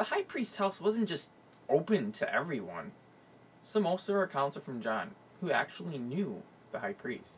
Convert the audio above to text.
the high priest's house wasn't just open to everyone. So most of our accounts are from John, who actually knew the high priest.